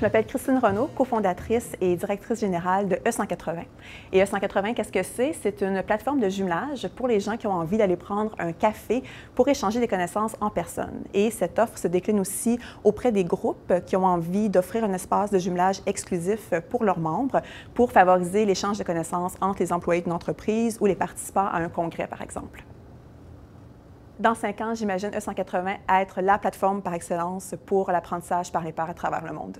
Je m'appelle Christine Renaud, cofondatrice et directrice générale de E180. Et E180, qu'est-ce que c'est? C'est une plateforme de jumelage pour les gens qui ont envie d'aller prendre un café pour échanger des connaissances en personne. Et cette offre se décline aussi auprès des groupes qui ont envie d'offrir un espace de jumelage exclusif pour leurs membres pour favoriser l'échange de connaissances entre les employés d'une entreprise ou les participants à un congrès, par exemple. Dans cinq ans, j'imagine E180 être la plateforme par excellence pour l'apprentissage par les pairs à travers le monde.